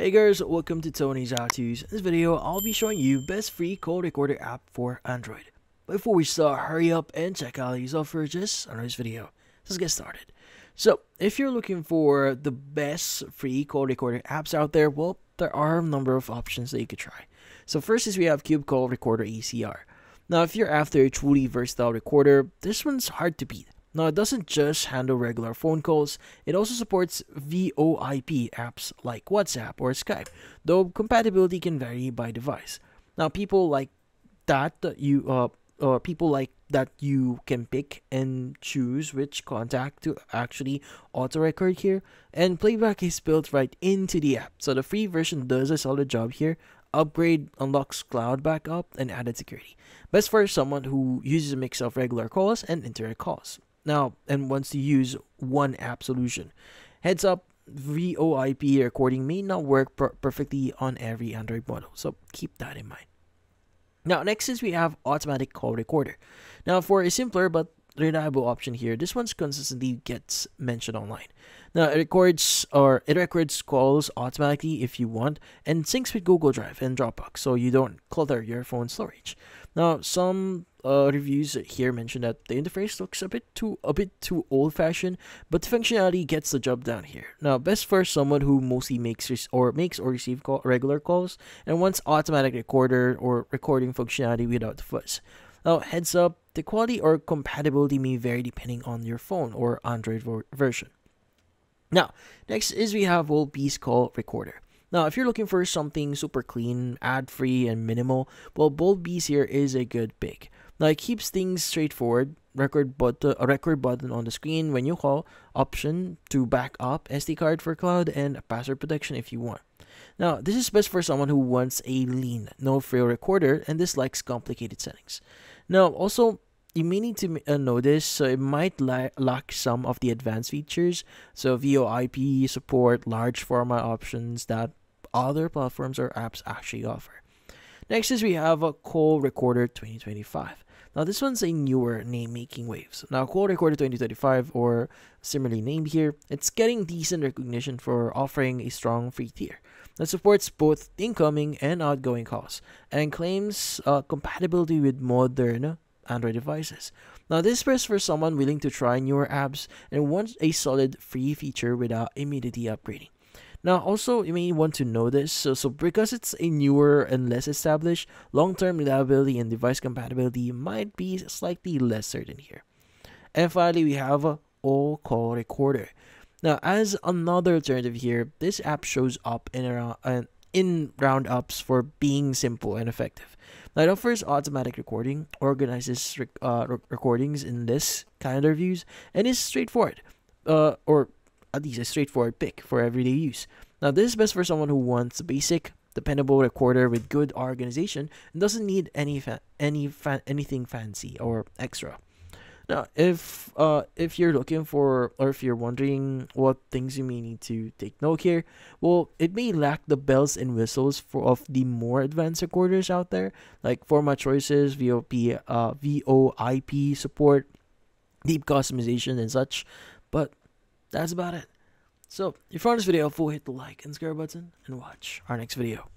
Hey guys, welcome to Tony's How. In this video, I'll be showing you best free call recorder app for Android. Before we start, hurry up and check out these offers on this video. Let's get started. So, if you're looking for the best free call recorder apps out there, well, there are a number of options that you could try. So first is we have Cube Call Recorder ACR. Now, if you're after a truly versatile recorder, this one's hard to beat. Now, it doesn't just handle regular phone calls, it also supports VoIP apps like WhatsApp or Skype, though compatibility can vary by device. Now, people like that you uh, uh people like that you can pick and choose which contact to actually auto record here and playback is built right into the app. So the free version does a solid job here upgrade unlocks cloud backup and added security. Best for someone who uses a mix of regular calls and internet calls now and wants to use one app solution. Heads up, VoIP recording may not work per perfectly on every Android model, so keep that in mind. Now, next is we have automatic call recorder. Now, for a simpler but reliable option here, this one's consistently gets mentioned online. Now, it records or it records calls automatically if you want and syncs with Google Drive and Dropbox, so you don't clutter your phone storage. Now, some uh, reviews here mention that the interface looks a bit too a bit too old-fashioned, but the functionality gets the job done here. Now, best for someone who mostly makes or makes or receive call, regular calls and wants automatic recorder or recording functionality without the fuzz. Now, heads up, the quality or compatibility may vary depending on your phone or Android version. Now, next is we have Boldbeast Call Recorder. Now, if you're looking for something super clean, ad-free, and minimal, well, Boldbeast here is a good pick. Now, it keeps things straightforward. Record button, a record button on the screen when you call, option to back up SD card for cloud, and password protection if you want. Now, this is best for someone who wants a lean, no-frill recorder and dislikes complicated settings. Now, also, you may need to uh, this, so it might la lack some of the advanced features so voip support large format options that other platforms or apps actually offer. Next is we have a Call Recorder 2025. Now this one's a newer name making waves. Now Call Recorder 2025 or similarly named here, it's getting decent recognition for offering a strong free tier that supports both incoming and outgoing calls and claims uh, compatibility with modern Android devices. Now this is for someone willing to try newer apps and wants a solid free feature without immediately upgrading. Now, also, you may want to know this. So, so because it's a newer and less established, long-term reliability and device compatibility might be slightly less certain here. And finally, we have a all call recorder. Now, as another alternative here, this app shows up in around in roundups for being simple and effective. Now, it offers automatic recording, organizes rec uh, recordings in lists, calendar views, and is straightforward. Uh, or at least a straightforward pick for everyday use. Now, this is best for someone who wants a basic, dependable recorder with good organization and doesn't need any fa- any fa- anything fancy or extra. Now, if uh if you're looking for or if you're wondering what things you may need to take note here, well, it may lack the bells and whistles for of the more advanced recorders out there, like format choices, VOP, uh, VoIP support, deep customization and such. But that's about it. So, if you found this video helpful, hit the like and subscribe button and watch our next video.